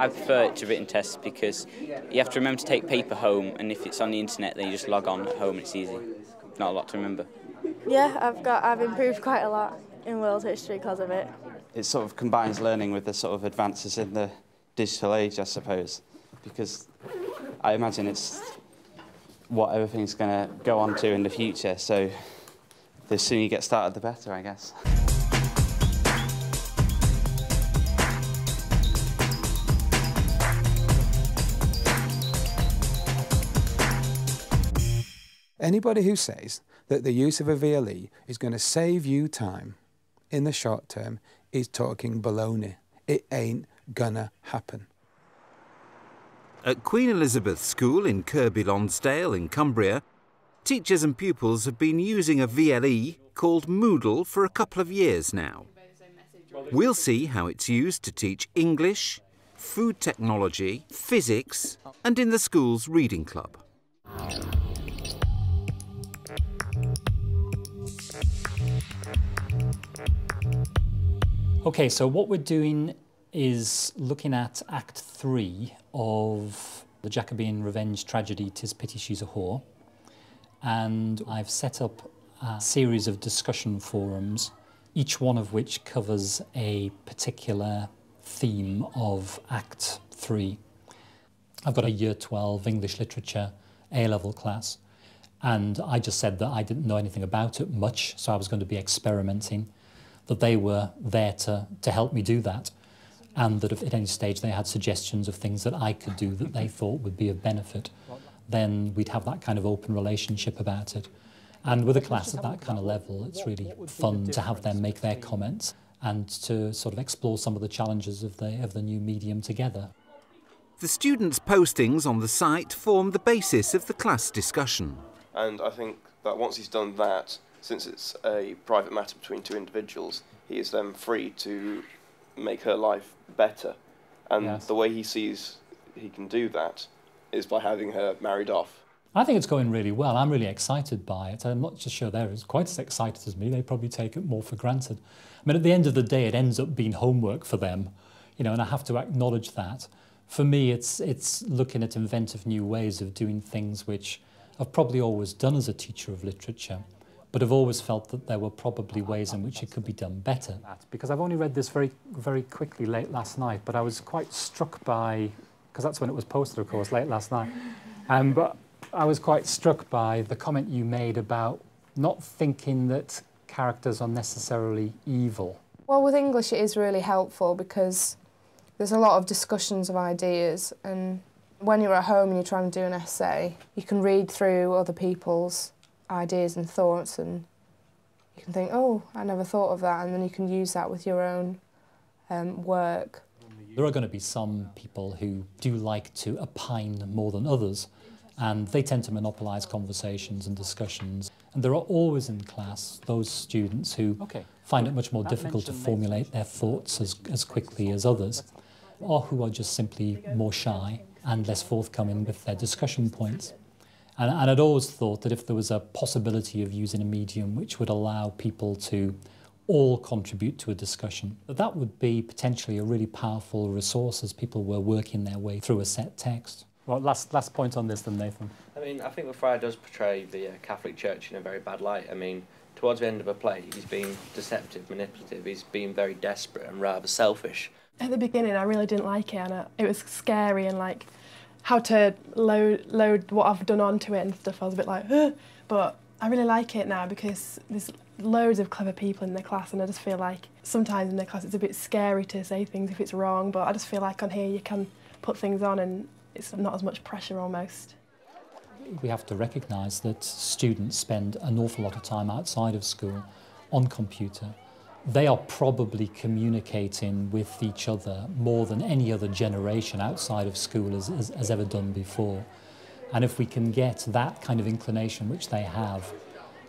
I prefer it to written tests because you have to remember to take paper home, and if it's on the internet, then you just log on at home and it's easy. Not a lot to remember. Yeah, I've got I've improved quite a lot in world history because of it. It sort of combines learning with the sort of advances in the digital age, I suppose, because I imagine it's what everything's going to go on to in the future. So the sooner you get started, the better, I guess. Anybody who says that the use of a VLE is going to save you time in the short term is talking baloney. It ain't gonna happen. At Queen Elizabeth School in Kirkby Lonsdale in Cumbria, teachers and pupils have been using a VLE called Moodle for a couple of years now. We'll see how it's used to teach English, food technology, physics, and in the school's reading club. Okay, so what we're doing is looking at Act 3 of the Jacobean revenge tragedy Tis Pity She's a Whore. And I've set up a series of discussion forums, each one of which covers a particular theme of Act 3. I've got a Year 12 English Literature A-level class, and I just said that I didn't know anything about it much, so I was going to be experimenting that they were there to, to help me do that and that if at any stage they had suggestions of things that I could do that they thought would be of benefit, then we'd have that kind of open relationship about it. And with a class at that kind of level, it's really fun to have them make their comments and to sort of explore some of the challenges of the, of the new medium together. The students' postings on the site form the basis of the class discussion. And I think that once he's done that, since it's a private matter between two individuals, he is then free to make her life better. And yes. the way he sees he can do that is by having her married off. I think it's going really well. I'm really excited by it. I'm not just sure they're as quite as excited as me. They probably take it more for granted. I mean, at the end of the day, it ends up being homework for them, you know, and I have to acknowledge that. For me, it's it's looking at inventive new ways of doing things which I've probably always done as a teacher of literature but I've always felt that there were probably ways in which it could be done better. Because I've only read this very, very quickly late last night, but I was quite struck by, because that's when it was posted, of course, late last night. Um, but I was quite struck by the comment you made about not thinking that characters are necessarily evil. Well, with English, it is really helpful because there's a lot of discussions of ideas, and when you're at home and you're trying to do an essay, you can read through other people's ideas and thoughts and you can think, oh, I never thought of that, and then you can use that with your own um, work. There are going to be some people who do like to opine more than others, and they tend to monopolise conversations and discussions. And there are always in class those students who okay. find it much more difficult to formulate their thoughts as, as quickly as others, or who are just simply more shy and less forthcoming with their discussion points. And, and I'd always thought that if there was a possibility of using a medium which would allow people to all contribute to a discussion, that that would be potentially a really powerful resource as people were working their way through a set text. Well, last, last point on this then, Nathan. I mean, I think the friar does portray the uh, Catholic Church in a very bad light. I mean, towards the end of a play, he's being deceptive, manipulative, he's being very desperate and rather selfish. At the beginning, I really didn't like it, and it was scary and like how to load load what I've done onto it and stuff. I was a bit like, but I really like it now because there's loads of clever people in the class, and I just feel like sometimes in the class it's a bit scary to say things if it's wrong. But I just feel like on here you can put things on, and it's not as much pressure almost. We have to recognise that students spend an awful lot of time outside of school on computer they are probably communicating with each other more than any other generation outside of school has, has, has, ever done before. And if we can get that kind of inclination which they have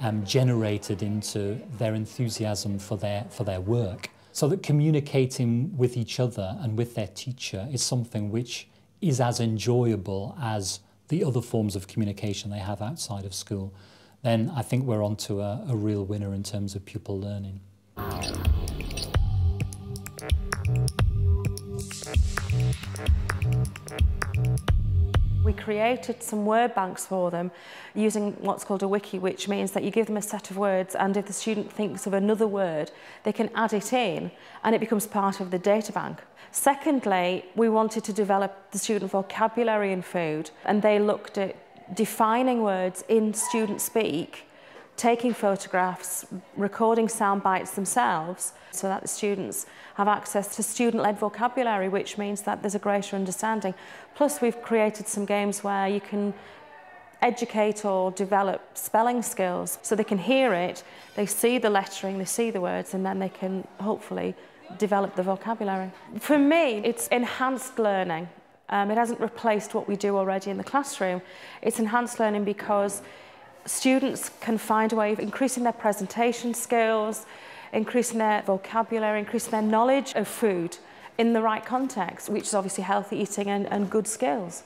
um, generated into their enthusiasm for their, for their work, so that communicating with each other and with their teacher is something which is as enjoyable as the other forms of communication they have outside of school, then I think we're onto a, a real winner in terms of pupil learning. You. created some word banks for them using what's called a wiki, which means that you give them a set of words and if the student thinks of another word, they can add it in and it becomes part of the data bank. Secondly, we wanted to develop the student vocabulary in food and they looked at defining words in student speak taking photographs, recording sound bites themselves so that the students have access to student-led vocabulary, which means that there's a greater understanding. Plus, we've created some games where you can educate or develop spelling skills so they can hear it, they see the lettering, they see the words, and then they can hopefully develop the vocabulary. For me, it's enhanced learning. Um, it hasn't replaced what we do already in the classroom. It's enhanced learning because students can find a way of increasing their presentation skills, increasing their vocabulary, increasing their knowledge of food in the right context, which is obviously healthy eating and, and good skills.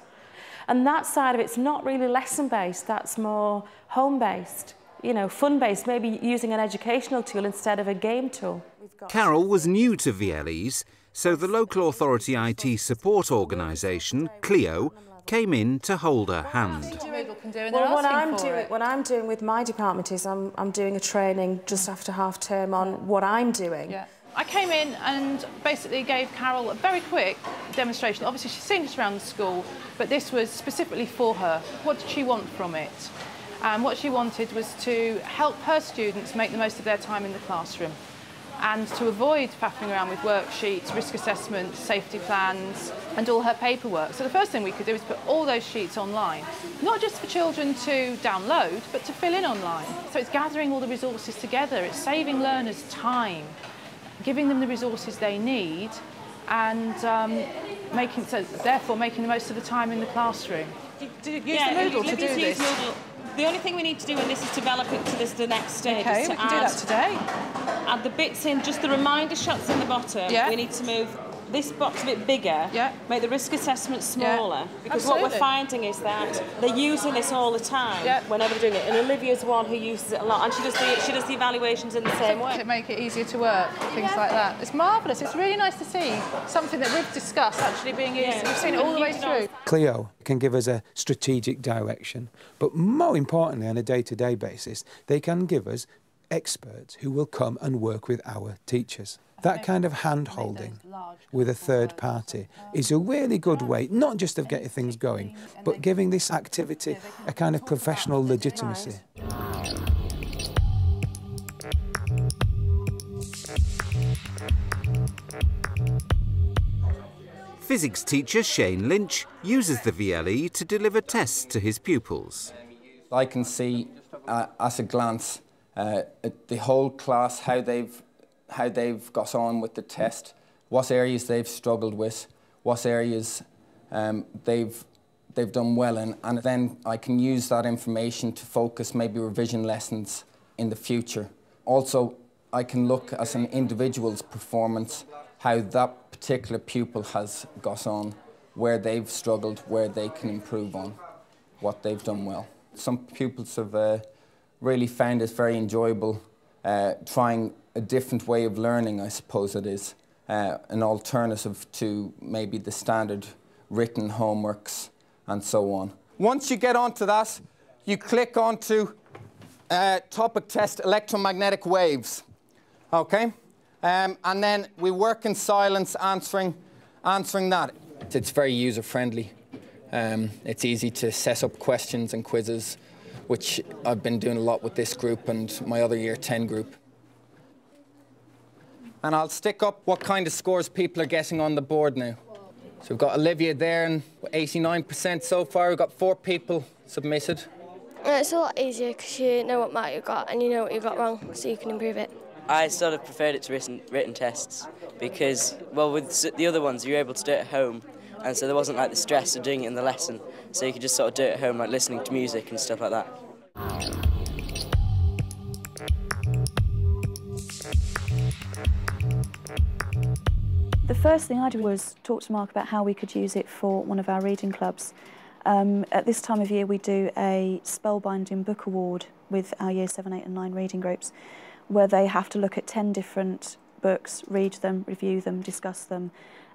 And that side of it's not really lesson-based, that's more home-based, you know, fun-based, maybe using an educational tool instead of a game tool. Carol was new to VLEs, so the local authority IT support organisation, CLIO, came in to hold her hand. Well, what I'm doing, what I'm doing with my department is I'm, I'm doing a training just after half term on what I'm doing. Yeah. I came in and basically gave Carol a very quick demonstration. Obviously, she's seen this around the school, but this was specifically for her. What did she want from it? And what she wanted was to help her students make the most of their time in the classroom and to avoid faffing around with worksheets, risk assessments, safety plans, and all her paperwork. So the first thing we could do is put all those sheets online, not just for children to download, but to fill in online. So it's gathering all the resources together, it's saving learners time, giving them the resources they need, and um, making, so therefore making the most of the time in the classroom. Do you use yeah, the Moodle to do this? Moodle. The only thing we need to do in this is develop it to this the next stage. Okay, we can do that today. Add the bits in, just the reminder shots in the bottom. Yeah. We need to move this box a bit bigger, yeah. make the risk assessment smaller. Yeah. Because Absolutely. what we're finding is that they're using this all the time yeah. whenever they're doing it. And Olivia's one who uses it a lot, and she does the she does the evaluations in the same way. To make it easier to work, things like that. It's marvellous. It's really nice to see something that we've discussed actually being used. We've seen it all the way through. Clio can give us a strategic direction, but more importantly, on a day-to-day -day basis, they can give us experts who will come and work with our teachers. That kind of hand holding with a third party is a really good way, not just of getting things going, but giving this activity a kind of professional legitimacy. Physics teacher Shane Lynch uses the VLE to deliver tests to his pupils. I can see uh, at a glance uh, the whole class, how they've how they've got on with the test, what areas they've struggled with, what areas um, they've they've done well in, and then I can use that information to focus maybe revision lessons in the future. Also, I can look at an individual's performance, how that particular pupil has got on, where they've struggled, where they can improve on, what they've done well. Some pupils have uh, really found it very enjoyable uh, trying a different way of learning, I suppose it is, uh, an alternative to maybe the standard written homeworks and so on. Once you get onto that, you click onto uh, topic test electromagnetic waves, okay? Um, and then we work in silence answering, answering that. It's very user-friendly. Um, it's easy to set up questions and quizzes, which I've been doing a lot with this group and my other year 10 group and I'll stick up what kind of scores people are getting on the board now. So we've got Olivia there and 89% so far. We've got four people submitted. Uh, it's a lot easier because you know what mark you got and you know what you got wrong, so you can improve it. I sort of preferred it to written, written tests because, well, with the other ones, you were able to do it at home, and so there wasn't like the stress of doing it in the lesson. So you could just sort of do it at home, like listening to music and stuff like that. The first thing I did was talk to Mark about how we could use it for one of our reading clubs. Um, at this time of year, we do a spellbinding book award with our year 7, 8 and 9 reading groups, where they have to look at 10 different books, read them, review them, discuss them,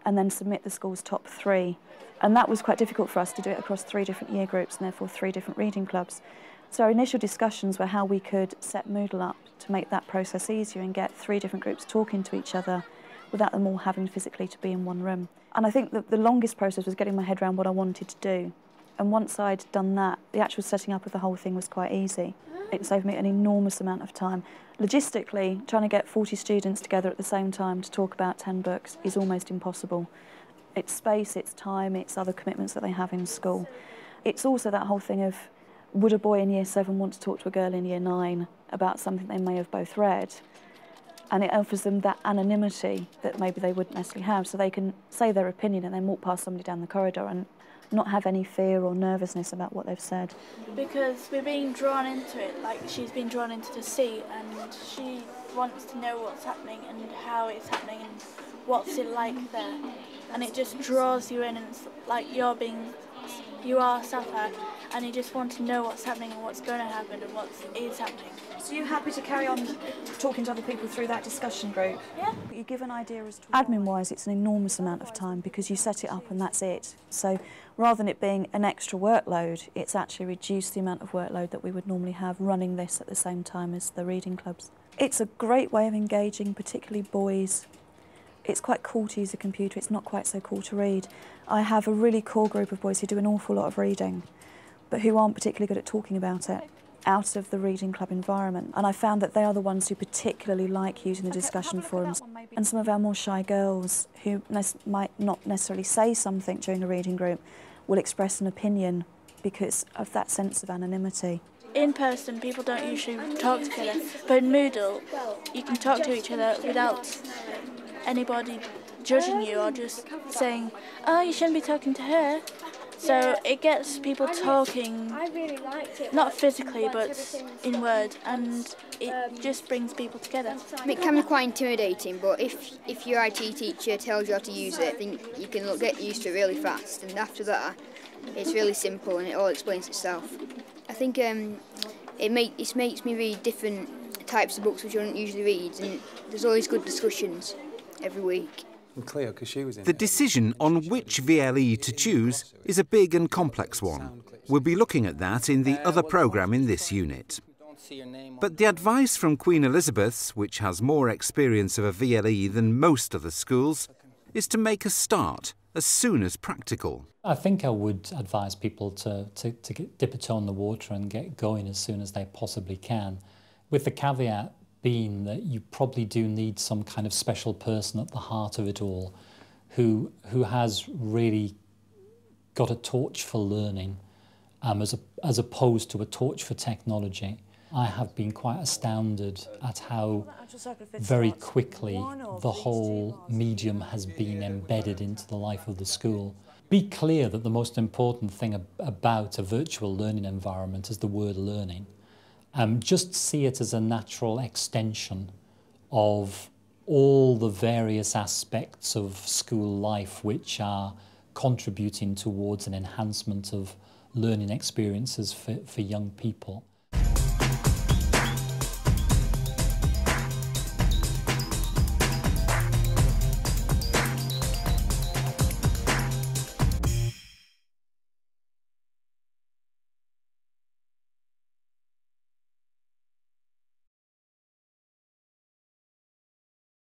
and then submit the school's top three. And that was quite difficult for us to do it across three different year groups and therefore three different reading clubs. So our initial discussions were how we could set Moodle up to make that process easier and get three different groups talking to each other without them all having physically to be in one room. And I think that the longest process was getting my head around what I wanted to do. And once I'd done that, the actual setting up of the whole thing was quite easy. It mm. saved me an enormous amount of time. Logistically, trying to get 40 students together at the same time to talk about 10 books is almost impossible. It's space, it's time, it's other commitments that they have in school. It's also that whole thing of would a boy in year seven want to talk to a girl in year nine about something they may have both read? And it offers them that anonymity that maybe they wouldn't necessarily have, so they can say their opinion and then walk past somebody down the corridor and not have any fear or nervousness about what they've said. Because we're being drawn into it, like she's been drawn into the sea, and she wants to know what's happening and how it's happening and what's it like there. And it just draws you in, and it's like you're being, you are suffer and you just want to know what's happening and what's going to happen and what is happening. So you're happy to carry on talking to other people through that discussion group? Yeah. You give an idea as to Admin-wise, it's an enormous amount of time because you set it up and that's it. So rather than it being an extra workload, it's actually reduced the amount of workload that we would normally have running this at the same time as the reading clubs. It's a great way of engaging, particularly boys. It's quite cool to use a computer, it's not quite so cool to read. I have a really core group of boys who do an awful lot of reading but who aren't particularly good at talking about it out of the reading club environment. And I found that they are the ones who particularly like using the discussion forums. And some of our more shy girls who might not necessarily say something during a reading group will express an opinion because of that sense of anonymity. In person, people don't usually talk together, but in Moodle, you can talk to each other without anybody judging you or just saying, oh, you shouldn't be talking to her. So it gets people talking, i really like it. not physically but in word, and it just brings people together. It can be quite intimidating, but if if your IT teacher tells you how to use it, then you can get used to it really fast. And after that, it's really simple and it all explains itself. I think um, it, make, it makes me read different types of books which I don't usually read, and there's always good discussions every week. Cleo, because she was in The decision on which VLE to choose is a big and complex one. We'll be looking at that in the other programme in this unit. But the advice from Queen Elizabeth's, which has more experience of a VLE than most other schools, is to make a start as soon as practical. I think I would advise people to, to, to get, dip a toe in the water and get going as soon as they possibly can, with the caveat been that you probably do need some kind of special person at the heart of it all who, who has really got a torch for learning um, as, a, as opposed to a torch for technology. I have been quite astounded at how very quickly the whole medium has been embedded into the life of the school. Be clear that the most important thing ab about a virtual learning environment is the word learning. Um, just see it as a natural extension of all the various aspects of school life which are contributing towards an enhancement of learning experiences for, for young people.